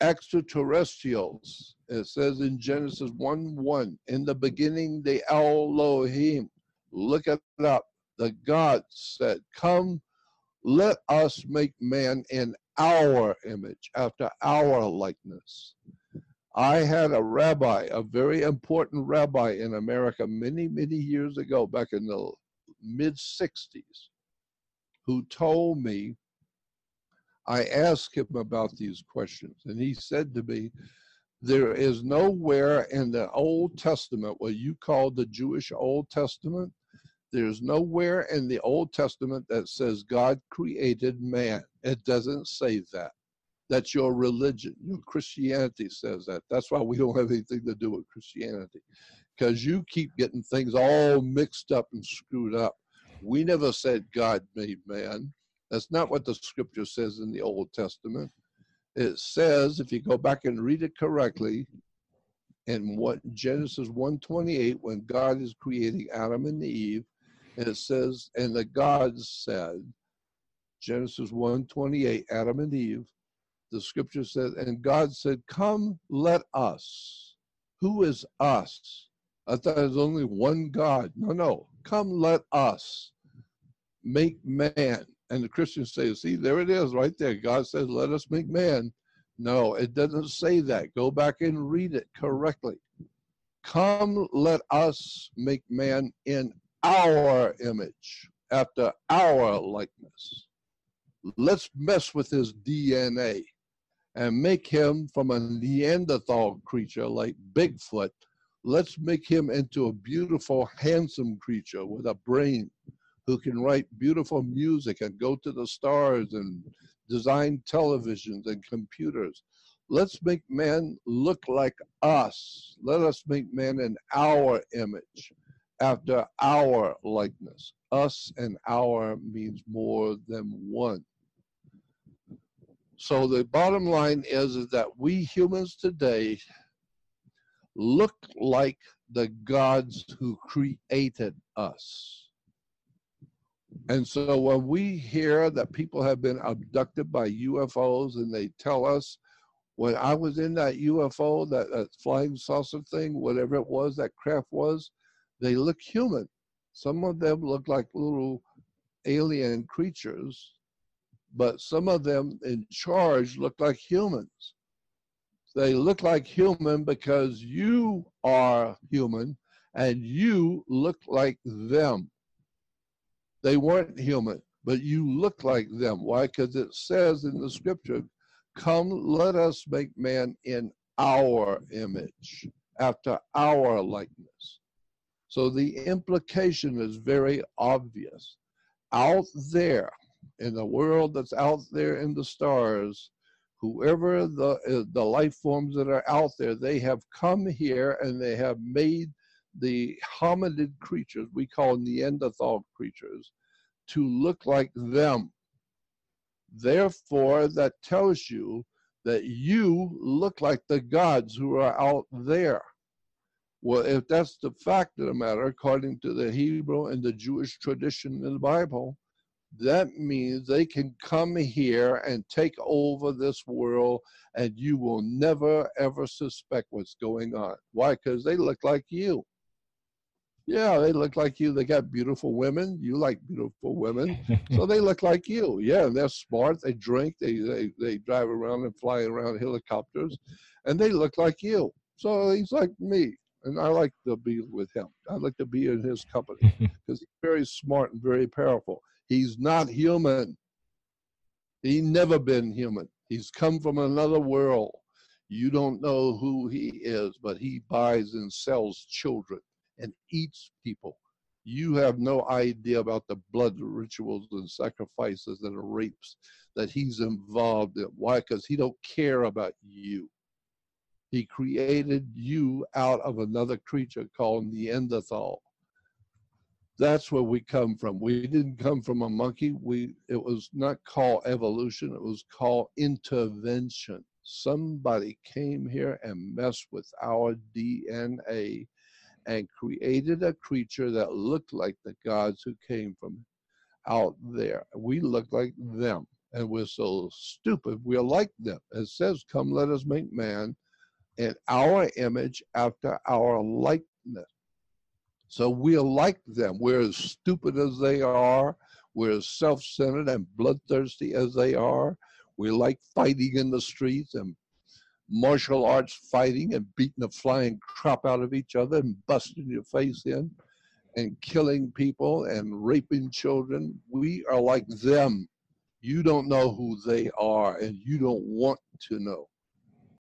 extraterrestrials. It says in Genesis 1 1, in the beginning, the Elohim. Look it up. The God said, Come, let us make man in our image, after our likeness. I had a rabbi, a very important rabbi in America many, many years ago, back in the mid 60s, who told me I asked him about these questions, and he said to me, There is nowhere in the Old Testament, what you call the Jewish Old Testament, there's nowhere in the Old Testament that says God created man. It doesn't say that. That's your religion. Your Christianity says that. That's why we don't have anything to do with Christianity. Because you keep getting things all mixed up and screwed up. We never said God made man. That's not what the scripture says in the Old Testament. It says, if you go back and read it correctly, in what Genesis 128, when God is creating Adam and Eve, and it says, and the God said, Genesis 128, Adam and Eve, the scripture says, and God said, Come, let us. Who is us? I thought there's only one God. No, no. Come, let us make man and the Christians say, see, there it is right there. God says, let us make man. No, it doesn't say that. Go back and read it correctly. Come, let us make man in our image, after our likeness. Let's mess with his DNA and make him from a Neanderthal creature like Bigfoot. Let's make him into a beautiful, handsome creature with a brain who can write beautiful music and go to the stars and design televisions and computers. Let's make man look like us. Let us make man in our image, after our likeness. Us and our means more than one. So the bottom line is, is that we humans today look like the gods who created us. And so when we hear that people have been abducted by UFOs and they tell us, when I was in that UFO, that, that flying saucer thing, whatever it was, that craft was, they look human. Some of them look like little alien creatures, but some of them in charge look like humans. They look like human because you are human and you look like them. They weren't human, but you look like them. Why? Because it says in the scripture, Come, let us make man in our image, after our likeness. So the implication is very obvious. Out there, in the world that's out there in the stars, whoever the, uh, the life forms that are out there, they have come here and they have made the hominid creatures, we call Neanderthal creatures, to look like them. Therefore, that tells you that you look like the gods who are out there. Well, if that's the fact of the matter, according to the Hebrew and the Jewish tradition in the Bible, that means they can come here and take over this world and you will never ever suspect what's going on. Why? Because they look like you. Yeah, they look like you. They got beautiful women. You like beautiful women. so they look like you. Yeah, they're smart. They drink. They, they, they drive around and fly around helicopters. And they look like you. So he's like me. And I like to be with him. I like to be in his company because he's very smart and very powerful. He's not human. He never been human. He's come from another world. You don't know who he is, but he buys and sells children and eats people. You have no idea about the blood rituals and sacrifices and rapes that he's involved in. Why? Because he don't care about you. He created you out of another creature called Neanderthal. That's where we come from. We didn't come from a monkey. We it was not called evolution. It was called intervention. Somebody came here and messed with our DNA and created a creature that looked like the gods who came from out there. We look like them. and we're so stupid. We're like them. It says, Come, let us make man in our image after our likeness. So we're like them. We're as stupid as they are. We're as self centered and bloodthirsty as they are. We like fighting in the streets and martial arts fighting and beating the flying crap out of each other and busting your face in and killing people and raping children. We are like them. You don't know who they are and you don't want to know.